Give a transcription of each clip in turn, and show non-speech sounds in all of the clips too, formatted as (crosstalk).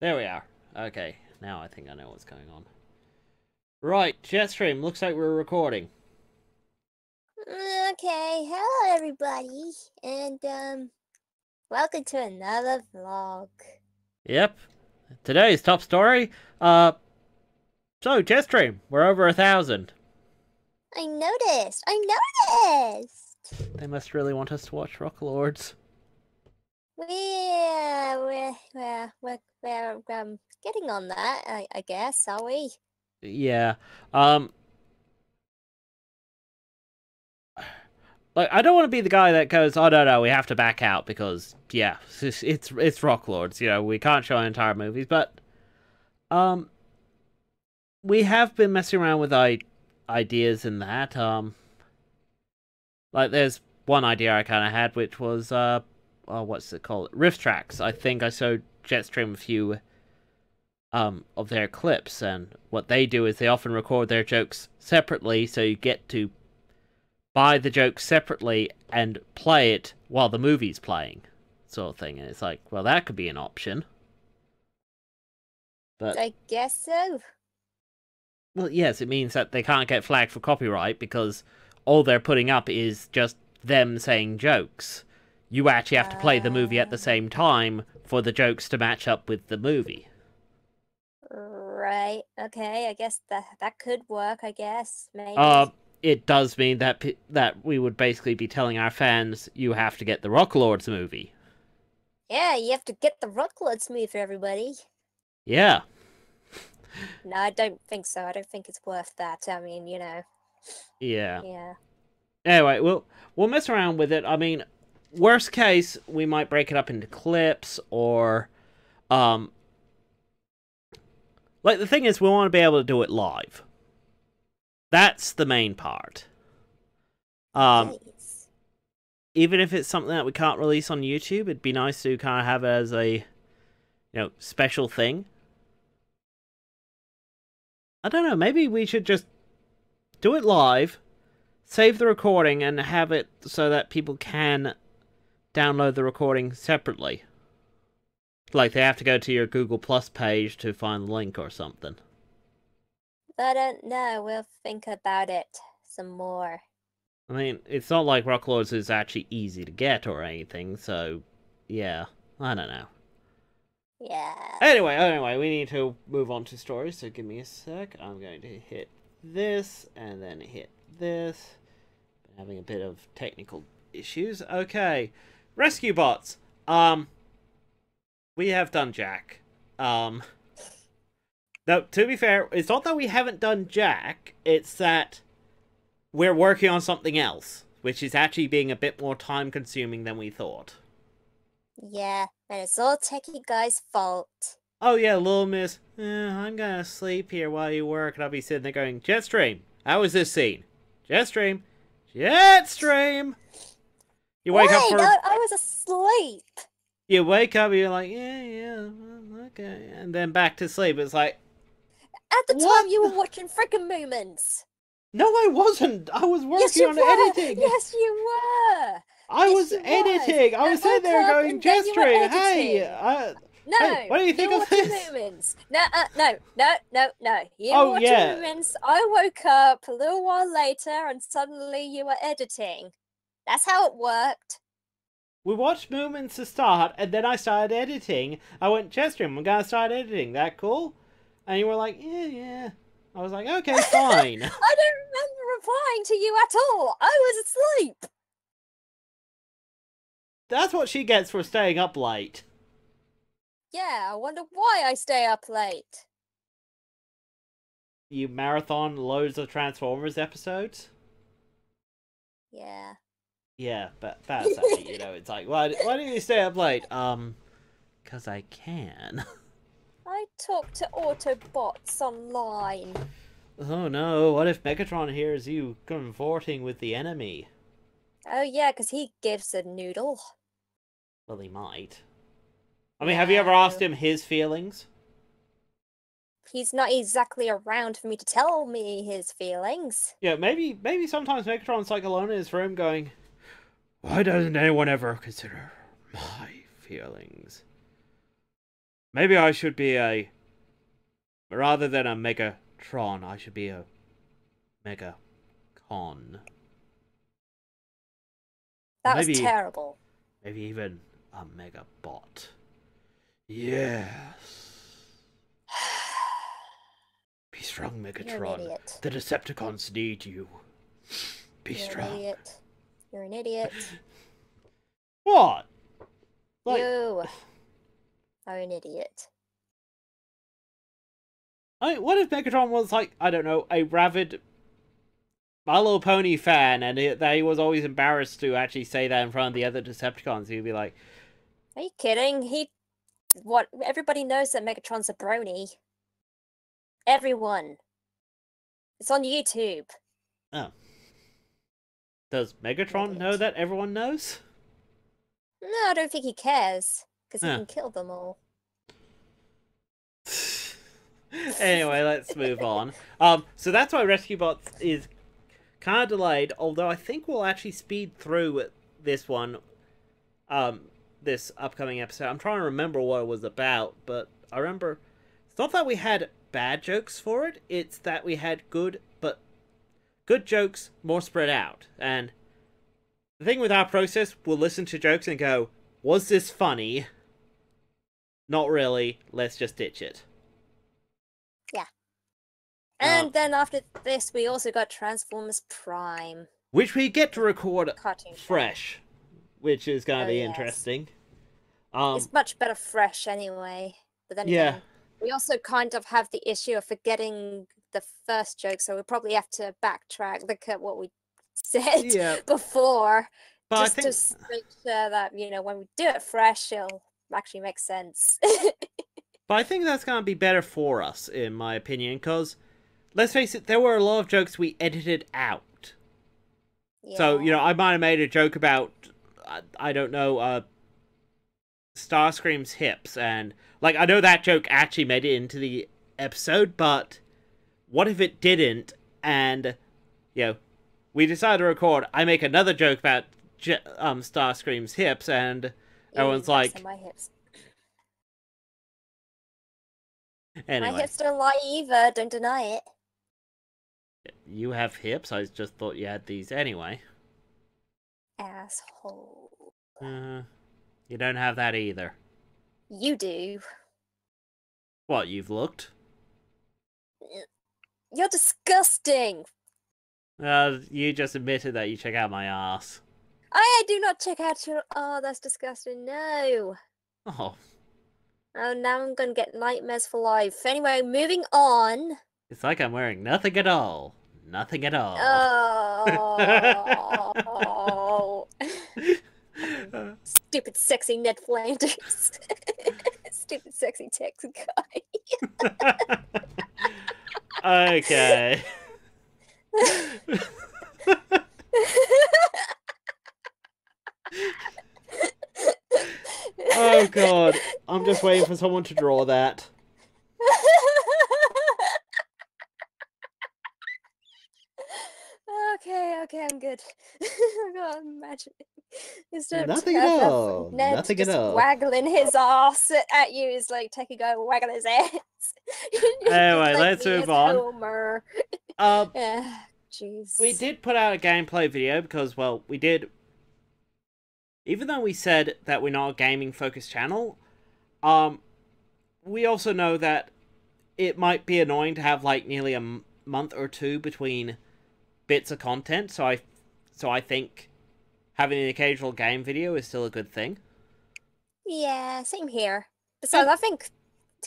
There we are. Okay, now I think I know what's going on. Right, Jetstream, looks like we're recording. Okay, hello everybody, and um, welcome to another vlog. Yep. Today's top story, uh, so Jetstream, we're over a thousand. I noticed, I noticed! They must really want us to watch Rock Lords. We, uh, we're, we're, we're, we're um, getting on that, I, I guess, are we? Yeah. Um. Like, I don't want to be the guy that goes, "Oh no, no, we have to back out because yeah, (laughs) it's it's, it's Rock Lords. You know, we can't show entire movies." But, um, we have been messing around with I- ideas in that. Um, like there's one idea I kind of had, which was uh, oh, what's it called? RiffTrax. I think I showed Jetstream a few um, of their clips, and what they do is they often record their jokes separately, so you get to buy the joke separately and play it while the movie's playing, sort of thing. And it's like, well, that could be an option. But I guess so. well, yes, it means that they can't get flagged for copyright because all they're putting up is just them saying jokes. You actually have to play the movie at the Ah. same time for the jokes to match up with the movie. Right, okay, I guess that, that could work, I guess, maybe. Uh, it does mean that that we would basically be telling our fans you have to get the Rock Lords movie. yeah, you have to get the Rock Lords movie for everybody. Yeah, No, I don't think so, I don't think it's worth that, I mean, you know, yeah. yeah. Anyway, we'll we'll mess around with it. I mean, worst case, we might break it up into clips or, um, like the thing is, we want to be able to do it live. That's the main part. Um, Nice. even if it's something that we can't release on YouTube, it'd be nice to kind of have it as a, you know, special thing. I don't know. Maybe we should just do it live, save the recording, and have it so that people can download the recording separately. Like they have to go to your Google Plus page to find the link or something. I don't know. We'll think about it some more. I mean, it's not like Rock Lords is actually easy to get or anything, so yeah, I don't know. Yeah. Anyway, anyway, we need to move on to stories, so give me a sec. I'm going to hit this and then hit this. Been having a bit of technical issues. Okay. Rescue bots. Um we have done Jack. Um Now, to be fair, it's not that we haven't done Jack, it's that we're working on something else, which is actually being a bit more time consuming than we thought. Yeah, and it's all Techie Guy's fault. Oh yeah, little miss. Eh, I'm gonna sleep here while you work, and I'll be sitting there going, Jetstream, how was this scene? Jetstream, Jetstream. You wake up for, I, I was asleep. you wake up, you're like, yeah, yeah, okay, and then back to sleep. It's like, At the What time, you were watching freaking Moments. no, I wasn't. I was working yes, on were. editing. Yes, you were. I yes, was editing. I was sitting there going, and then you were Jetstream, hey, uh, No, Hey, what do you think of this? Moments. No, uh, no, no, no, no. You Oh, were watching yeah. Moments. I woke up a little while later, and suddenly you were editing. That's how it worked. We watched Movements to start, and then I started editing. I went, Jetstream, I'm gonna start editing. That cool? And you were like, yeah, yeah. I was like, okay, (laughs) fine. I don't remember replying to you at all. I was asleep. That's what she gets for staying up late. Yeah, I wonder why I stay up late. You marathon loads of Transformers episodes? Yeah. Yeah, but that's (laughs) it, you know, it's like, why, why do you stay up late? Um, because I can. (laughs) I talk to Autobots online. Oh no, what if Megatron hears you convorting with the enemy? Oh yeah, 'cause he gives a noodle. Well, he might. I mean, have you ever asked him his feelings? He's not exactly around for me to tell me his feelings. Yeah, maybe maybe sometimes Megatron's like alone in his room going, Why doesn't anyone ever consider my feelings? Maybe I should be a. Rather than a Megatron, I should be a Megacon. That Maybe- was terrible. Maybe even a Megabot. Yes. (sighs) Be strong, Megatron. The Decepticons need you. Be You're strong. idiot. You're an idiot. (laughs) What? Like, You (sighs) are an idiot. I mean, what if Megatron was like, I don't know, a rabid My Little Pony fan, and he, that he was always embarrassed to actually say that in front of the other Decepticons? He'd be like, Are you kidding? He, what? Everybody knows that Megatron's a brony. Everyone. It's on YouTube. "Oh, does Megatron know that everyone knows?" No, I don't think he cares because he Huh. can kill them all. (laughs) anyway, let's move on. Um, so that's why Rescue Bots is kind of delayed, although I think we'll actually speed through this one, um, this upcoming episode. I'm trying to remember what it was about, but I remember it's not that we had bad jokes for it; it's that we had good, good jokes more spread out. And the thing with our process, we'll listen to jokes and go, "Was this funny?" Not really. Let's just ditch it. Yeah. And then after this, we also got Transformers Prime which we get to record cartoon. fresh, which is going to Oh, be yes. interesting. Um, it's much better fresh anyway. But then Yeah. again, we also kind of have the issue of forgetting the first joke, so we probably have to backtrack, look at what we said yeah, (laughs) before, but just think to make sure that you know when we do it fresh, it'll actually make sense. (laughs) but I think that's going to be better for us, in my opinion, because let's face it, there were a lot of jokes we edited out. Yeah. So you know, I might have made a joke about I, I don't know, uh, Starscream's hips, and like I know that joke actually made it into the episode, but what if it didn't? And you know, we decide to record. I make another joke about um Starscream's hips, and Ew, everyone's like- my hips. anyway, My hips don't lie either. Don't deny it. you have hips. I just thought you had these anyway. Asshole. Uh, you don't have that either. You do. What you've looked? You're disgusting. Uh, you just admitted that you check out my ass. I do not check out your. Oh, that's disgusting. No. Oh, Oh, now I'm gonna get nightmares for life. Anyway, moving on. it's like I'm wearing nothing at all. Nothing at all. Oh. (laughs) (laughs) Stupid, sexy Ned Flanders. (laughs) Stupid, sexy Techie guy. okay. (laughs) oh god, I'm just waiting for someone to draw that. Okay, okay, I'm good. (laughs) I can't imagine. Instead Nothing Ned- at all, Ned nothing at all. waggling his ass at you is like take a go waggle his ass. (laughs) Anyway, Like let's move on. Homer. Um, (laughs) Yeah, jeez. we did put out a gameplay video because, well, we did. Even though we said that we're not a gaming focused channel, um, we also know that it might be annoying to have like nearly a m- month or two between bits of content. So I, so I think having an occasional game video is still a good thing. Yeah, same here. Besides, I think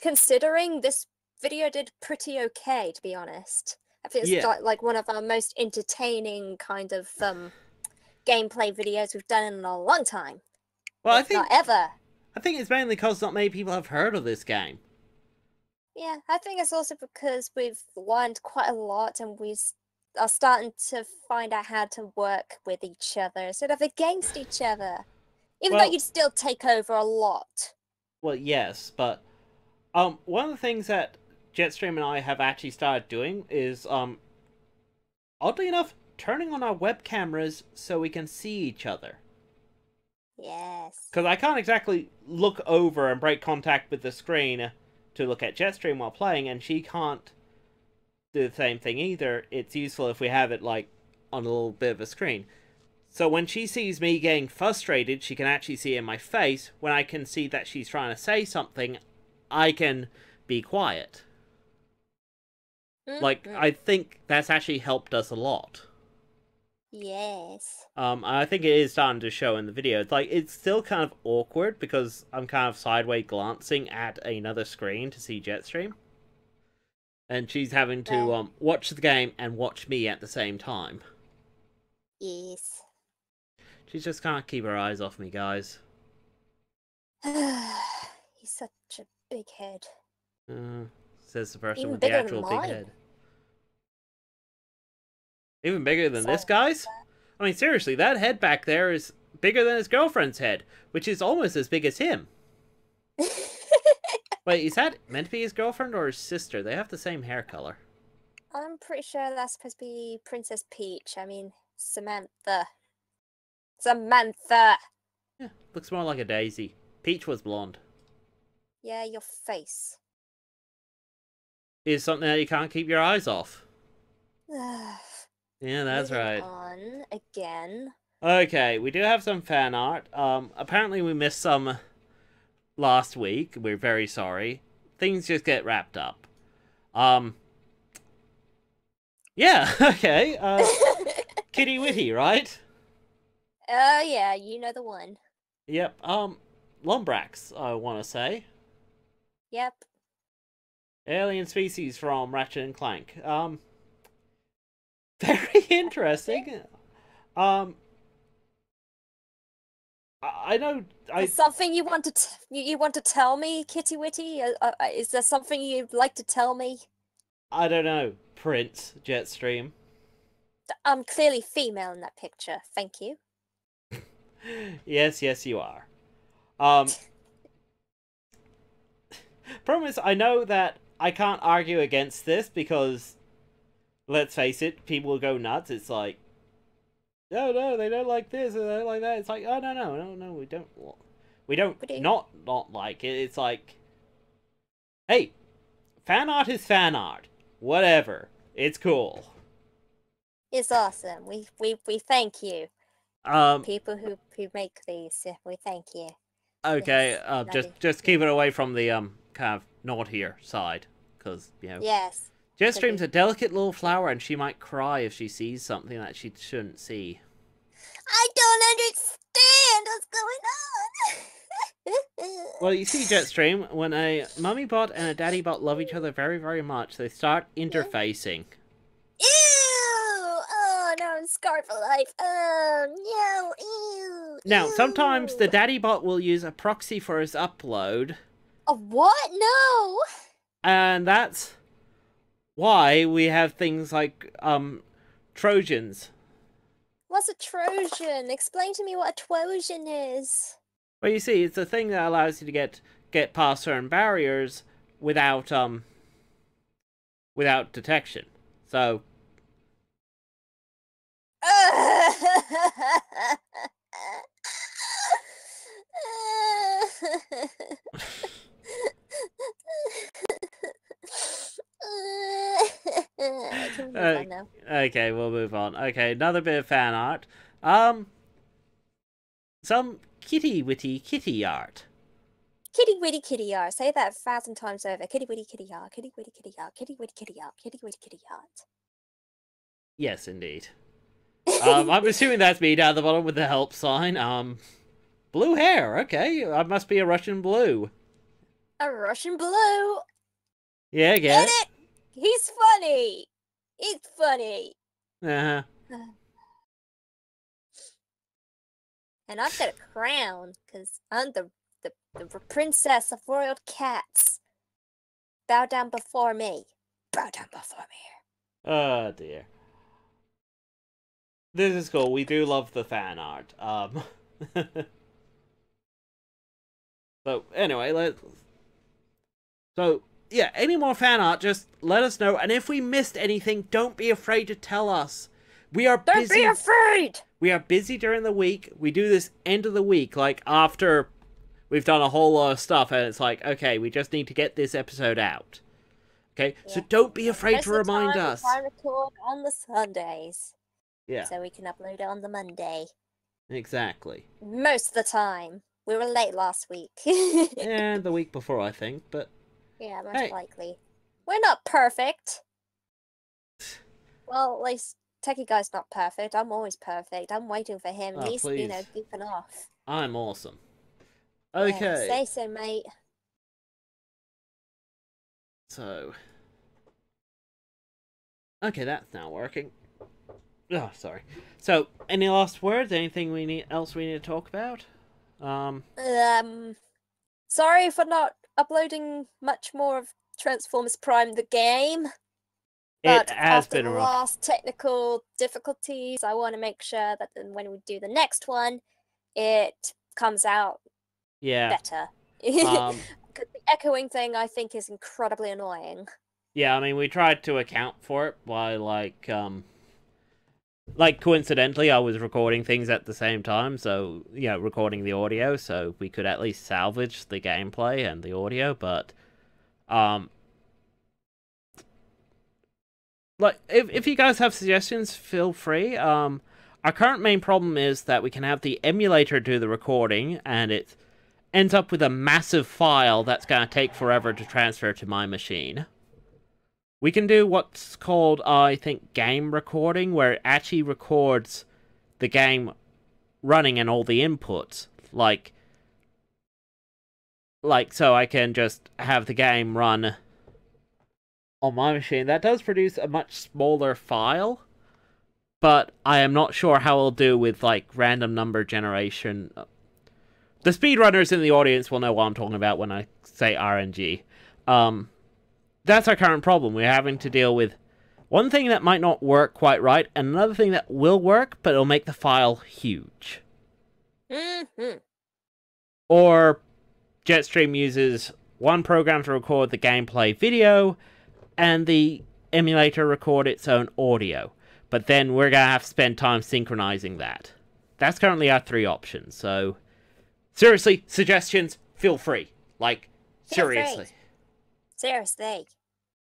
considering this video did pretty okay, to be honest. I think it's Yeah. like, like one of our most entertaining kind of um gameplay videos we've done in a long time. Well, I think not ever. I think it's mainly because not many people have heard of this game. Yeah, I think it's also because we've learned quite a lot and we are starting to find out how to work with each other instead of against each other. Even Well- though you'd still take over a lot. Well, yes, but um, one of the things that Jetstream and I have actually started doing is um, oddly enough, turning on our web cameras so we can see each other. Yes. Because I can't exactly look over and break contact with the screen to look at Jetstream while playing, and she can't do the same thing either. It's useful if we have it, like, on a little bit of a screen. So when she sees me getting frustrated, she can actually see in my face. When I can see that she's trying to say something, I can be quiet. Like, Mhm. I think that's actually helped us a lot. Yes. Um, I think it is starting to show in the video. It's like it's still kind of awkward because I'm kind of sideways glancing at another screen to see Jetstream, and she's having to um watch the game and watch me at the same time. Yes. She just can't keep her eyes off me, guys. (sighs) He's such a big head. Uh, says the person Even with the actual big head. Even bigger than this guy's? I mean, seriously, that head back there is bigger than his girlfriend's head, which is almost as big as him. (laughs) Wait, is that meant to be his girlfriend or his sister? They have the same hair color. I'm pretty sure that's supposed to be Princess Peach. I mean, Samantha. Samantha! Yeah, looks more like a daisy. Peach was blonde. Yeah, your face. Is something that you can't keep your eyes off. (sighs) Yeah, that's right. On again. Okay, we do have some fan art. Um, apparently we missed some last week. We're very sorry. Things just get wrapped up. Um, yeah, (laughs) okay. Uh, (laughs) Kitty Witty, right? Oh yeah, you know the one. Yep. Um, Lombax, I want to say. Yep. Alien species from Ratchet and Clank. Um, (laughs) very interesting. Um, I, I know. I Is something you want to t- you, want to tell me, Kitty Witty? Uh, uh, uh, is there something you'd like to tell me? I don't know. Prince Jetstream. I'm clearly female in that picture. Thank you. (laughs) yes, yes, you are. Um, (laughs) problem is, I know that I can't argue against this because, let's face it, people will go nuts. It's like, no, no, they don't like this, they don't like that. It's like, oh no, no, no, no, we don't, we don't We do. not not like it. It's like, hey, fan art is fan art. Whatever, it's cool. It's awesome. We we we thank you, Um, people who who make these. We thank you. Okay, uh, just just keep it away from the um kind of naughtier side, because you know Yes. Jetstream's a delicate little flower, and she might cry if she sees something that she shouldn't see. I don't understand what's going on. (laughs) Well, you see, Jetstream, when a mummy bot and a daddy bot love each other very, very much, they start interfacing. Ew! Oh no, I'm scarred for life. Oh no! Ew! Now, sometimes the daddy bot will use a proxy for his upload, A what? No! and that's why we have things like um Trojans. What's a Trojan? Explain to me what a Trojan is. Well, you see, it's a thing that allows you to get get past certain barriers without um without detection. So (laughs) (laughs) I can move (laughs) Uh, okay, we'll move on. Okay, another bit of fan art. Um, some kitty witty kitty art. Kitty witty kitty yard. Say that a thousand times over. Kitty witty kitty yard. Kitty witty kitty yard. Kitty witty kitty yard. Kitty witty kitty yard. Yes, indeed. (laughs) Um, I'm assuming that's me down the bottom with the help sign. Um, blue hair. Okay, I must be a Russian blue. A Russian blue. Yeah, Get get it. it? He's funny. He's funny. Uh huh. (sighs) And I've got a crown because I'm the, the the princess of royal cats. Bow down before me. Bow down before me. Oh dear. This is cool. We do love the fan art. Um. (laughs) so anyway, let's. So yeah, any more fan art? Just let us know. And if we missed anything, don't be afraid to tell us. We are Don't busy. be afraid. we are busy during the week. We do this end of the week, like after we've done a whole lot of stuff, and it's like, okay, we just need to get this episode out. Okay, so don't be afraid Most to remind time, us. try record on the Sundays, Yeah, so we can upload it on the Monday. exactly. Most of the time. We were late last week. (laughs) and the week before, I think, but yeah, most Hey. likely. We're not perfect. Well, at least Techie Guy's not perfect. I'm always perfect. I'm waiting for him. Oh, He's, you know, please. goofing off. I'm awesome. Yeah, Okay, say so, mate. so okay, that's now working. Oh, sorry. So, any last words? Anything we need else we need to talk about? Um, Um, sorry for not uploading much more of Transformers Prime the game. it But has after been the rough. last technical difficulties, I want to make sure that when we do the next one, it comes out Yeah. better. Um, (laughs) the echoing thing I think is incredibly annoying. Yeah, I mean, we tried to account for it by like, um, like coincidentally, I was recording things at the same time, so you know, recording the audio, so we could at least salvage the gameplay and the audio. But, um, like, if if you guys have suggestions, feel free. Um, our current main problem is that we can have the emulator do the recording, and it ends up with a massive file that's gonna take forever to transfer to my machine. We can do what's called, uh, I think, game recording, where it actually records the game running and all the inputs. Like, like so I can just have the game run on my machine. That does produce a much smaller file, but I am not sure how it'll do with like random number generation. The speedrunners in the audience will know what I'm talking about when I say RNG. Um, that's our current problem. We're having to deal with one thing that might not work quite right, and another thing that will work, but it'll make the file huge. hmm Or Jetstream uses one program to record the gameplay video, and the emulator record its own audio. But then we're gonna have to spend time synchronizing that. That's currently our three options. So, seriously, suggestions, feel free. Like, Feel free. seriously.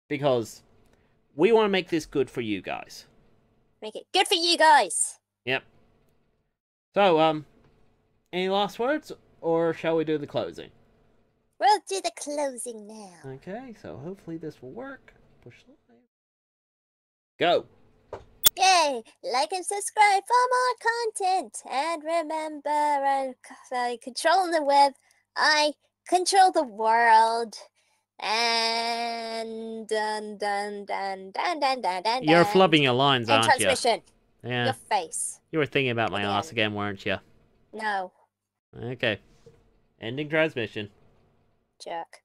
Because we want to make this good for you guys. Make it good for you guys. Yep. So, um, any last words, or shall we do the closing? We'll do the closing now. Okay, so hopefully this will work. Push the Go. Yay! Like and subscribe for more content. And remember, I'm c- uh, controlling the web. I control the world. And dun dun dun dun dun dun dun. You're flubbing your lines, End aren't you? transmission. Yeah. Your face. You were thinking about my Again. ass again, weren't you? No, Okay. Ending transmission. jerk.